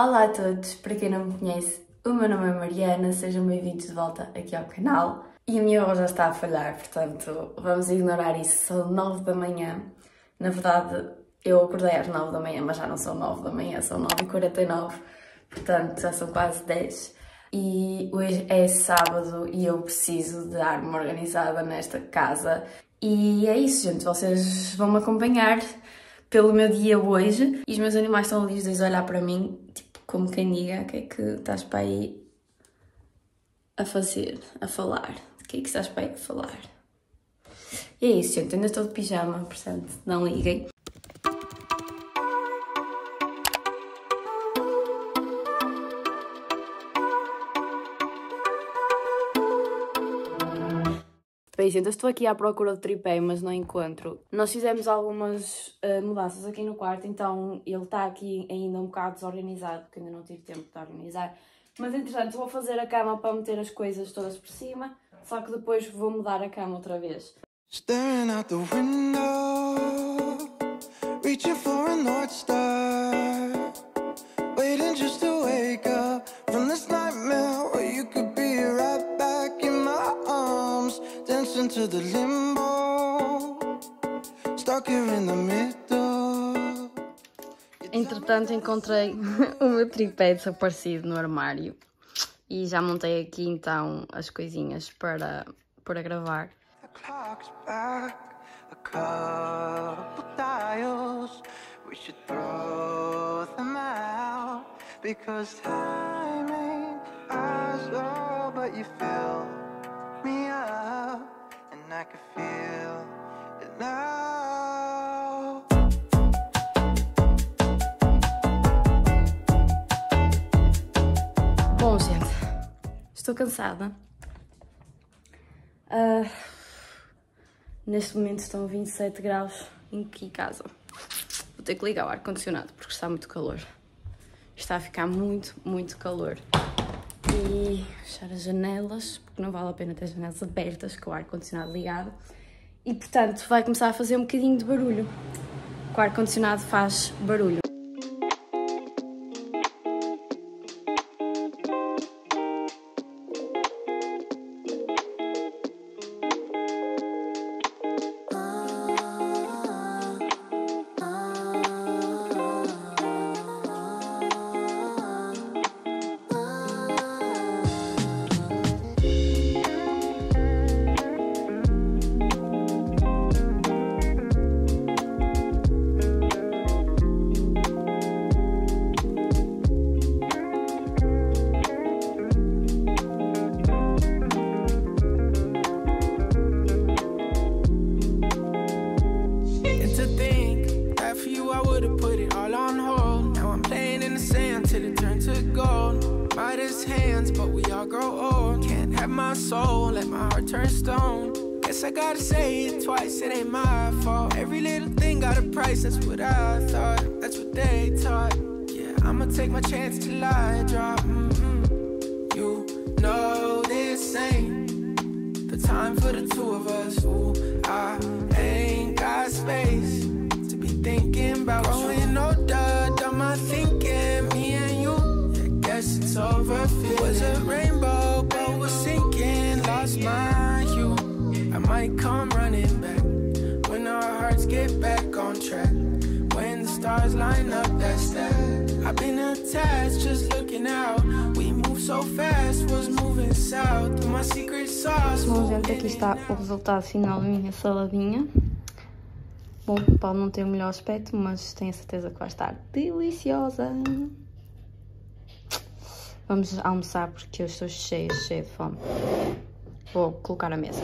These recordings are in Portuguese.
Olá a todos, para quem não me conhece, o meu nome é Mariana, sejam bem-vindos de volta aqui ao canal. E a minha voz já está a falhar, portanto vamos ignorar isso, são 9 da manhã. Na verdade, eu acordei às 9 da manhã, mas já não são 9 da manhã, são 9h49, portanto já são quase 10. E hoje é sábado e eu preciso dar uma organizada nesta casa. E é isso, gente, vocês vão me acompanhar pelo meu dia hoje. E os meus animais estão ali os dois a olhar para mim, tipo, como quem diga, o que é que estás para aí a fazer, a falar? O que é que estás para aí a falar? E é isso, gente, ainda estou de pijama, portanto, não liguem. Eu estou aqui à procura de tripé, mas não encontro. Nós fizemos algumas uh, mudanças aqui no quarto, então ele está aqui ainda um bocado desorganizado, porque ainda não tive tempo de organizar. Mas, entretanto, vou fazer a cama para meter as coisas todas por cima, só que depois vou mudar a cama outra vez. Staring out the window, reaching for a North Star, waiting just to wake up to the limbo, stuck here in the middle. Entretanto, encontrei o meu tripé desaparecido no armário e já montei aqui então as coisinhas para, para gravar. because time ain't ours, oh, but you and I feel it now. Bom, gente, estou cansada. Uh, Neste momento estão 27 graus em casa. Vou ter que ligar o ar-condicionado porque está muito calor. Está a ficar muito, muito calor. E fechar as janelas, porque não vale a pena ter as janelas abertas com o ar-condicionado ligado. E portanto vai começar a fazer um bocadinho de barulho. O ar-condicionado faz barulho. I thought, that's what they taught. Yeah, I'ma take my chance till I drop. Mm -hmm. You know this ain't the time for the two of us. Ooh, I ain't got space to be thinking about growing older. Done my thinking, me and you. Yeah, guess it's over. It was a rainbow but was sinking. lost my you. I might come running back when our hearts get back on track. Stars line up, that's that. I've been attached, just looking out. We move so fast, was moving south. My secret sauce. Bom, gente, aqui está o resultado final da minha saladinha. Bom, pode não ter o melhor aspecto, mas tenho a certeza que vai estar deliciosa. Vamos almoçar porque eu estou cheia, cheia de fome. Vou colocar na mesa.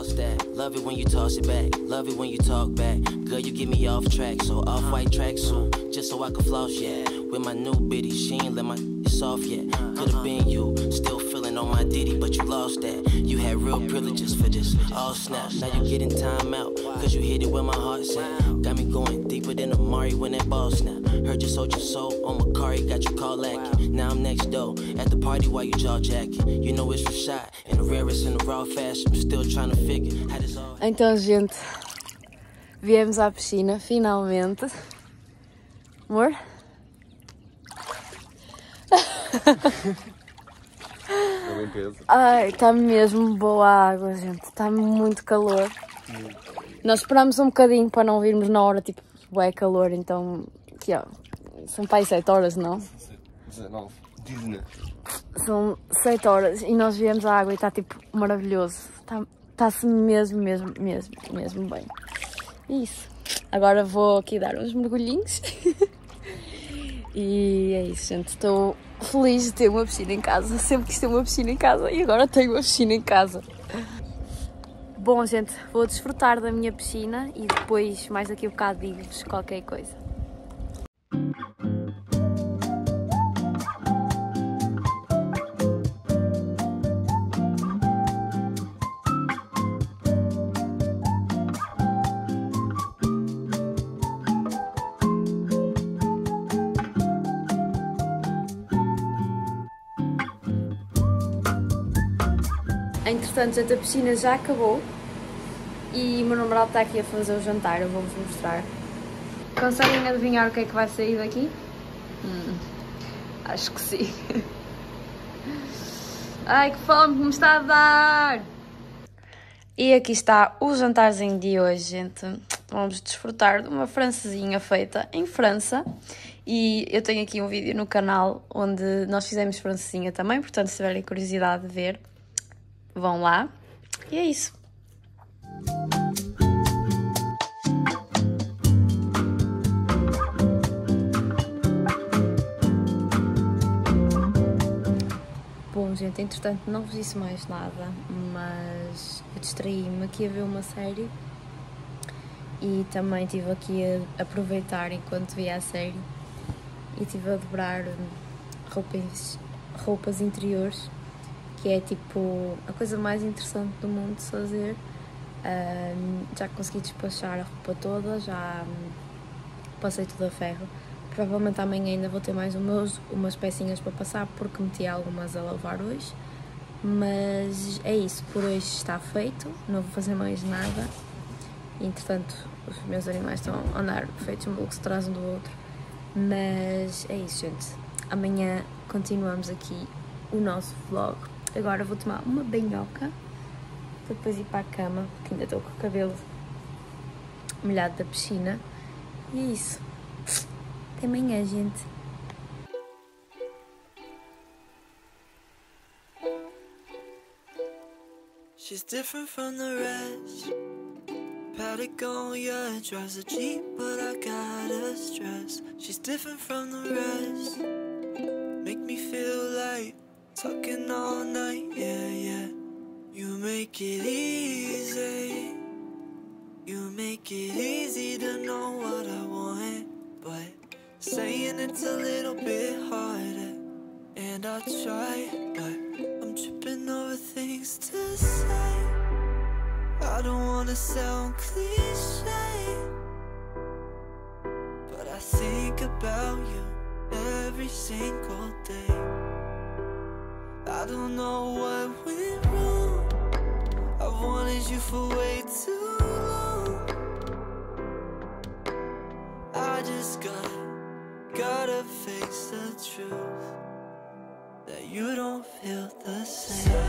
That, love it when you toss it back, love it when you talk back. Girl, you get me off track, so off white track soon, just so I can floss, yeah. With my new bitty, she ain't let my off yet. Could've been you, still feeling on my ditty, but you lost that. You had real privileges for this, all snap. Now you getting time out, cause you hit it where my heart's at. Got me going deeper than Amari when that ball snap. Heard you sold your soul on Macari, got you call lacking. Now I'm next door, at the party while you jaw jacking. You know it's Rashad, in the rarest and the raw fashion. I'm still trying to figure how this all. Então, gente, viemos à piscina, finalmente. Amor? Limpeza. Ai, está mesmo boa a água, gente. Está muito calor. Nós esperamos um bocadinho para não virmos na hora, tipo, é calor, então. Aqui, ó. São para aí 7 horas, não? 19. 19. São 7 horas e nós viemos a água e está tipo maravilhoso. Está- Está-se mesmo, mesmo, mesmo, mesmo bem. Isso. Agora vou aqui dar uns mergulhinhos. e é isso, gente. Estou feliz de ter uma piscina em casa. Sempre quis ter uma piscina em casa e agora tenho uma piscina em casa. Bom, gente, vou desfrutar da minha piscina e depois, mais daqui a bocado, digo-vos qualquer coisa. Gente, a piscina já acabou e o meu namorado está aqui a fazer o jantar, eu vou-vos mostrar. Conseguem adivinhar o que é que vai sair daqui? Hum, acho que sim. Ai, que fome que me está a dar! E aqui está o jantarzinho de hoje, gente. Vamos desfrutar de uma francesinha feita em França. E eu tenho aqui um vídeo no canal onde nós fizemos francesinha também, portanto, se tiverem curiosidade de ver, vão lá. E é isso. Bom, gente, entretanto não vos disse mais nada, mas eu distraí-me aqui a ver uma série e também estive aqui a aproveitar enquanto via a série e estive a dobrar roupas, roupas interiores, que é tipo a coisa mais interessante do mundo de fazer. Ahm, já consegui despachar a roupa toda, já hum, passei tudo a ferro. Provavelmente amanhã ainda vou ter mais umas, umas pecinhas para passar porque meti algumas a lavar hoje. Mas é isso, por hoje está feito, não vou fazer mais nada. Entretanto, os meus animais estão a andar feitos malucos atrás um do outro. Mas é isso, gente. Amanhã continuamos aqui o nosso vlog. Agora vou tomar uma banhoca para depois ir para a cama, porque ainda estou com o cabelo molhado da piscina. E é isso. Até amanhã, gente. She's different from the rest. Patagonia drives a Jeep, but I got a stress. She's different from the rest. Make me feel like talking all night, yeah, yeah. You make it easy. You make it easy to know what I want, but saying it's a little bit harder. And I try, but I'm tripping over things to say. I don't wanna sound cliche, you don't feel the same.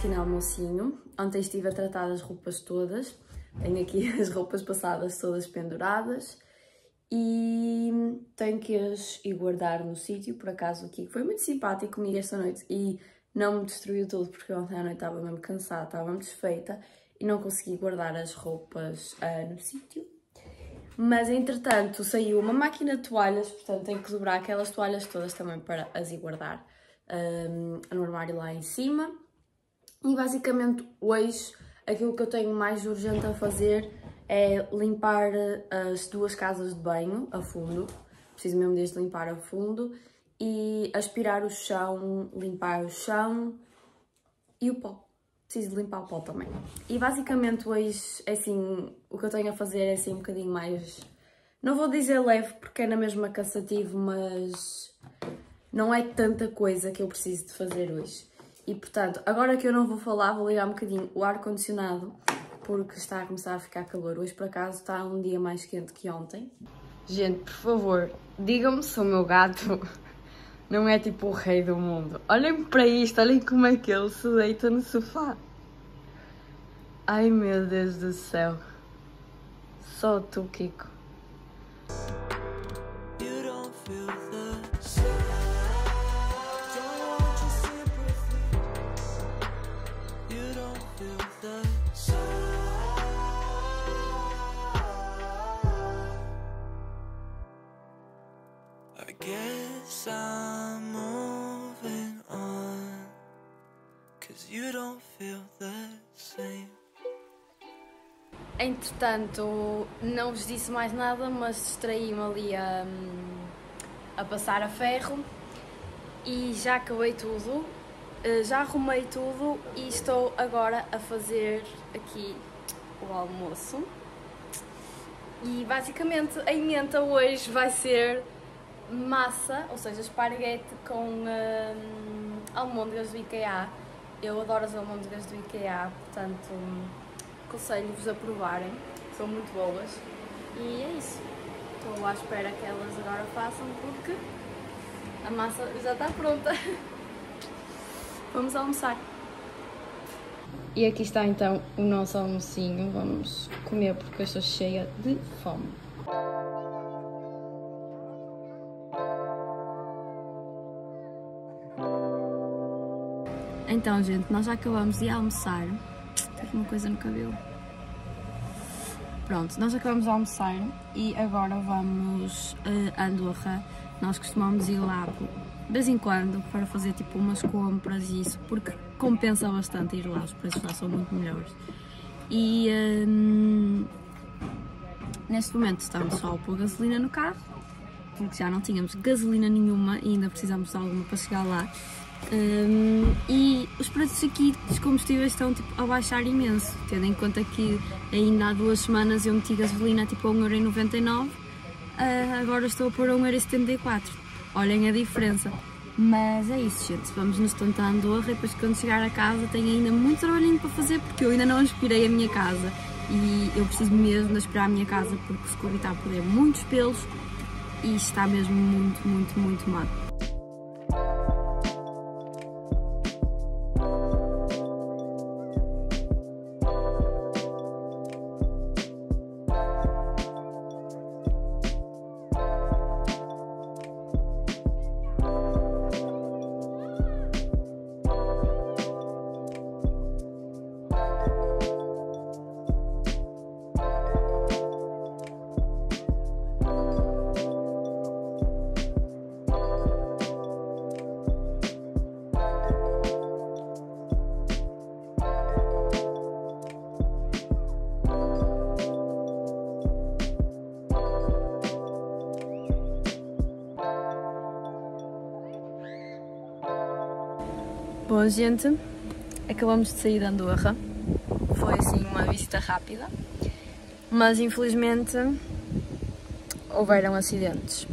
Pequeno almocinho. Ontem estive a tratar das roupas todas. Tenho aqui as roupas passadas todas penduradas. E tenho que as ir guardar no sítio, por acaso, aqui, foi muito simpático comigo esta noite. E não me destruiu tudo porque ontem à noite estava mesmo cansada, estava mesmo desfeita e não consegui guardar as roupas ah, no sítio. Mas entretanto saiu uma máquina de toalhas, portanto tenho que dobrar aquelas toalhas todas também para as ir guardar ah, no armário lá em cima. E basicamente hoje aquilo que eu tenho mais urgente a fazer é limpar as duas casas de banho a fundo. Preciso mesmo desde limpar a fundo e aspirar o chão, limpar o chão e o pó. Preciso de limpar o pó também. E basicamente hoje, é assim, o que eu tenho a fazer é assim um bocadinho mais... Não vou dizer leve porque é na mesma cansativo, mas não é tanta coisa que eu preciso de fazer hoje. E portanto, agora que eu não vou falar, vou ligar um bocadinho o ar-condicionado porque está a começar a ficar calor. Hoje, por acaso, está um dia mais quente que ontem. Gente, por favor, digam-me se o meu gato não é tipo o rei do mundo. Olhem para isto, olhem como é que ele se deita no sofá. Ai meu Deus do céu. Só tu, Kiko. Entretanto, não vos disse mais nada, mas distraí-me ali a, a passar a ferro e já acabei tudo, eh, já arrumei tudo e estou agora a fazer aqui o almoço. E basicamente a emenda hoje vai ser massa, ou seja, esparguete com hum, almôndegas do IKEA. Eu adoro as almôndegas do IKEA, portanto aconselho-vos a provarem, são muito boas. E é isso. Estou à espera que elas agora façam porque a massa já está pronta. Vamos almoçar. E aqui está então o nosso almocinho. Vamos comer porque eu estou cheia de fome. Então, gente, nós já acabamos de almoçar. Tenho uma coisa no cabelo. Pronto, nós acabamos de almoçar e agora vamos eh, a Andorra. Nós costumamos ir lá de vez em quando para fazer tipo umas compras e isso, porque compensa bastante ir lá, os preços lá são muito melhores. E hum, neste momento estamos só a pôr gasolina no carro, porque já não tínhamos gasolina nenhuma e ainda precisamos de alguma para chegar lá. Hum, e os preços aqui dos combustíveis estão tipo, a baixar imenso, tendo em conta que ainda há duas semanas eu meti gasolina tipo a 1,99€, uh, agora estou a pôr a 1,74€. Olhem a diferença. Mas é isso, gente. Vamos nos tentar Andorra e depois quando chegar a casa tenho ainda muito trabalhinho para fazer porque eu ainda não aspirei a minha casa e eu preciso mesmo de aspirar a minha casa porque o Scooby está a perder muitos pelos e está mesmo muito, muito, muito mal. Bom, gente, acabamos de sair de Andorra. Foi assim uma visita rápida, mas infelizmente houveram acidentes,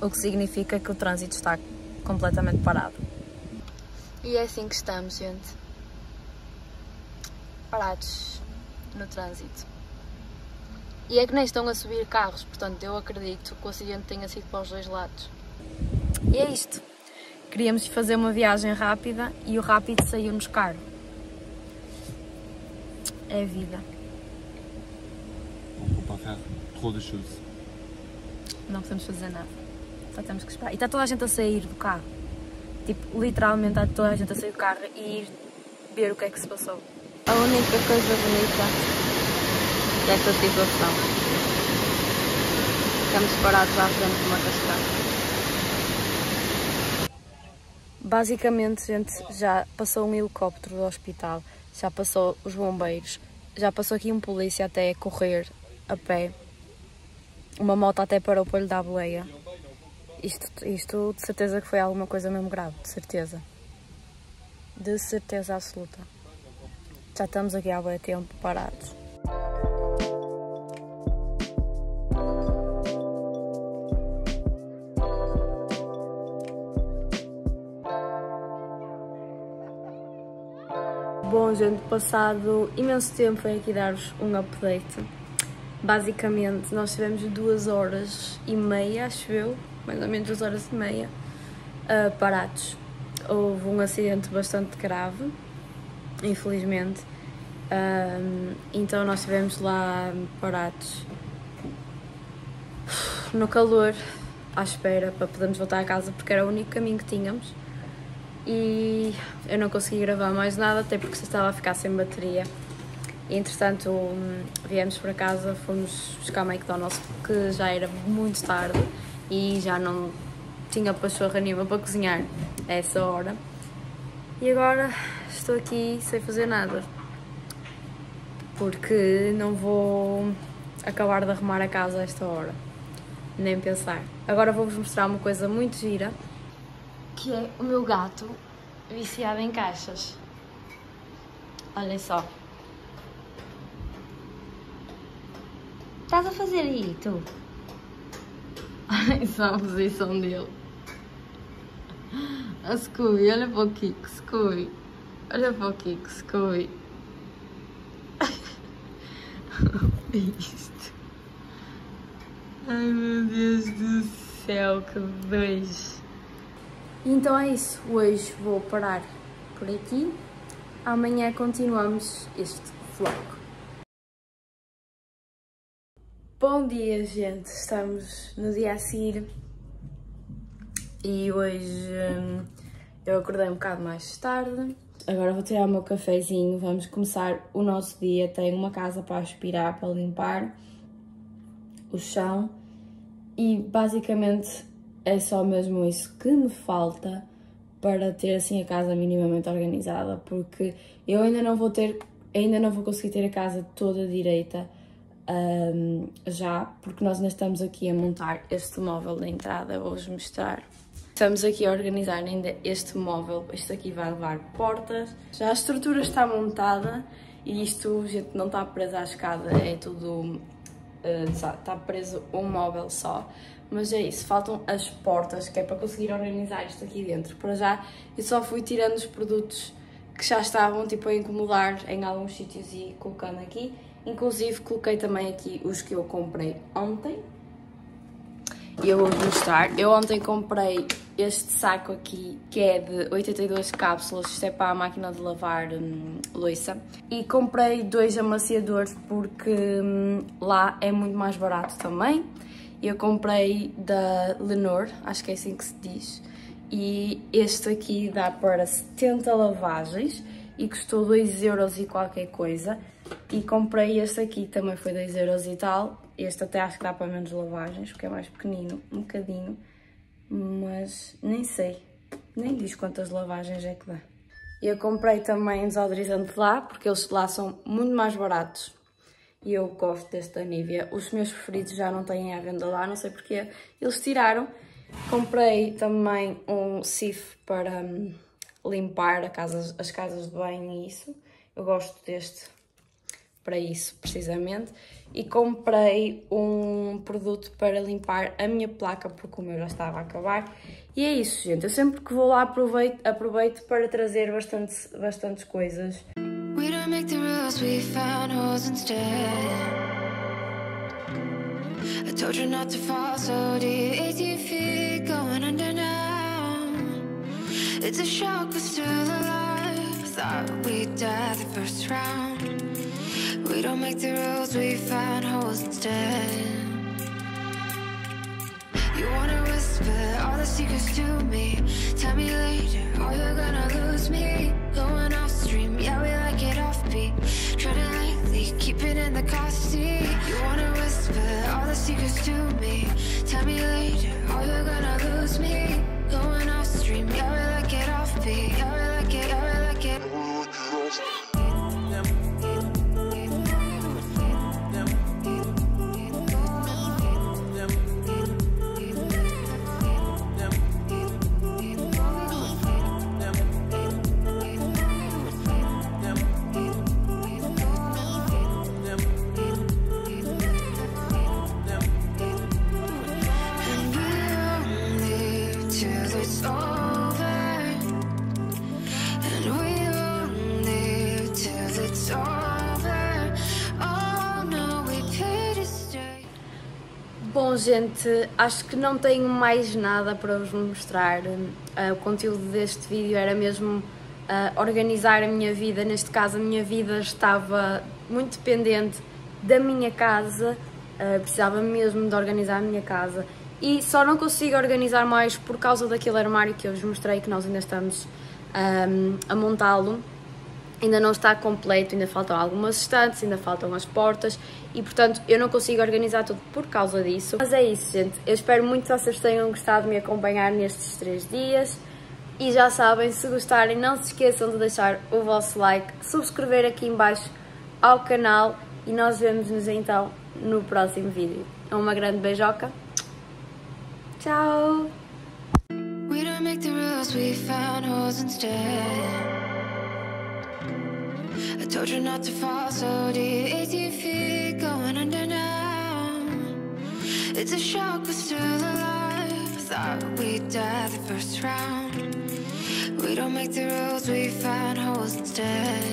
o que significa que o trânsito está completamente parado. E é assim que estamos, gente. Parados no trânsito. E é que nem estão a subir carros, portanto eu acredito que o acidente tenha sido para os dois lados. E é isto. Queríamos fazer uma viagem rápida e o rápido saiu-nos caro. É a vida. On peut pas faire trop de choses. Não podemos fazer nada. Só temos que esperar. E está toda a gente a sair do carro. Tipo, literalmente há toda a gente a sair do carro e ir ver o que é que se passou. A única coisa bonita desta situação. Ficamos parados à frente de uma cascata. Basicamente, gente, já passou um helicóptero do hospital, já passou os bombeiros, já passou aqui um polícia até a correr a pé. Uma moto até parou para lhe dar boleia. Isto, isto de certeza que foi alguma coisa mesmo grave, de certeza. De certeza absoluta. Já estamos aqui há bem tempo parados. Bom, gente, passado imenso tempo venho aqui dar-vos um update. Basicamente, nós tivemos duas horas e meia, acho eu, mais ou menos duas horas e meia, uh, parados. Houve um acidente bastante grave, infelizmente. Uh, então nós estivemos lá parados no calor, à espera para podermos voltar a casa, porque era o único caminho que tínhamos e eu não consegui gravar mais nada, até porque se estava a ficar sem bateria. E, entretanto, viemos para casa, fomos buscar McDonald's, porque já era muito tarde e já não tinha pachorra nenhuma para cozinhar a essa hora. E agora estou aqui sem fazer nada, porque não vou acabar de arrumar a casa a esta hora, nem pensar. Agora vou-vos mostrar uma coisa muito gira que é o meu gato viciado em caixas. Olhem só. Estás a fazer aí, tu? Olhem só a posição dele. A Scooby, olha para o Kiko, Scooby. Olha para o Kiko, Scooby. Isto. Ai meu Deus do céu, que dois. Então é isso, hoje vou parar por aqui. Amanhã continuamos este vlog. Bom dia, gente. Estamos no dia a seguir e hoje hum, eu acordei um bocado mais tarde. Agora vou tirar o meu cafezinho. Vamos começar o nosso dia. Tenho uma casa para aspirar, para limpar o chão e basicamente é só mesmo isso que me falta para ter assim a casa minimamente organizada, porque eu ainda não vou ter, ainda não vou conseguir ter a casa toda direita um, já, porque nós ainda estamos aqui a montar este móvel da entrada, vou-vos mostrar. Estamos aqui a organizar ainda este móvel, isto aqui vai levar portas, já a estrutura está montada e isto, gente, não está preso à escada, é tudo, uh, está preso um móvel só. Mas é isso, faltam as portas, que é para conseguir organizar isto aqui dentro. Para já, eu só fui tirando os produtos que já estavam tipo a incomodar em alguns sítios e colocando aqui. Inclusive coloquei também aqui os que eu comprei ontem. E eu vou mostrar. Eu ontem comprei este saco aqui, que é de 82 cápsulas, isto é para a máquina de lavar hum, louça. E comprei dois amaciadores porque hum, lá é muito mais barato também. Eu comprei da Lenor, acho que é assim que se diz, e este aqui dá para 70 lavagens e custou 2 euros e qualquer coisa. E comprei este aqui, também foi 2 euros e tal. Este até acho que dá para menos lavagens, porque é mais pequenino, um bocadinho. Mas nem sei, nem diz quantas lavagens é que dá. Eu comprei também desodorizante lá, porque eles lá são muito mais baratos e eu gosto deste da Nivea. Os meus preferidos já não têm à venda lá, não sei porquê. Eles tiraram. Comprei também um sif para hum, limpar casa, as casas de banho e isso. Eu gosto deste para isso, precisamente. E comprei um produto para limpar a minha placa, porque o meu já estava a acabar. E é isso, gente. Eu sempre que vou lá aproveito, aproveito para trazer bastante, bastantes coisas. We don't make the rules, we found holes instead. I told you not to fall so deep, 18 feet going under now. It's a shock, we're still alive. Thought we'd die the first round. We don't make the rules, we found holes instead. You wanna whisper all the secrets to me. Tell me later, or you're gonna lose me. It offbeat. Treading lightly, keep it in the car seat. You wanna whisper all the secrets to me. Tell me later, or you're gonna lose me. Going off stream, yeah, we like it offbeat. Yeah, we like it, yeah, we like it. Bom, gente, acho que não tenho mais nada para vos mostrar. Ah, o conteúdo deste vídeo era mesmo ah, organizar a minha vida. Neste caso, a minha vida estava muito dependente da minha casa, ah, precisava mesmo de organizar a minha casa. E só não consigo organizar mais por causa daquele armário que eu vos mostrei, que nós ainda estamos ah, a montá-lo ainda não está completo, ainda faltam algumas estantes, ainda faltam as portas e portanto eu não consigo organizar tudo por causa disso. Mas é isso, gente. Eu espero muito que vocês tenham gostado de me acompanhar nestes três dias. E já sabem, se gostarem, não se esqueçam de deixar o vosso like, subscrever aqui em baixo ao canal e nós vemos-nos então no próximo vídeo. Uma grande beijoca. Tchau! We don't make the rules, we found holes instead. I told you not to fall so deep, 18 feet going under now. It's a shock, but still alive. Thought we'd die the first round. We don't make the rules, we found holes instead.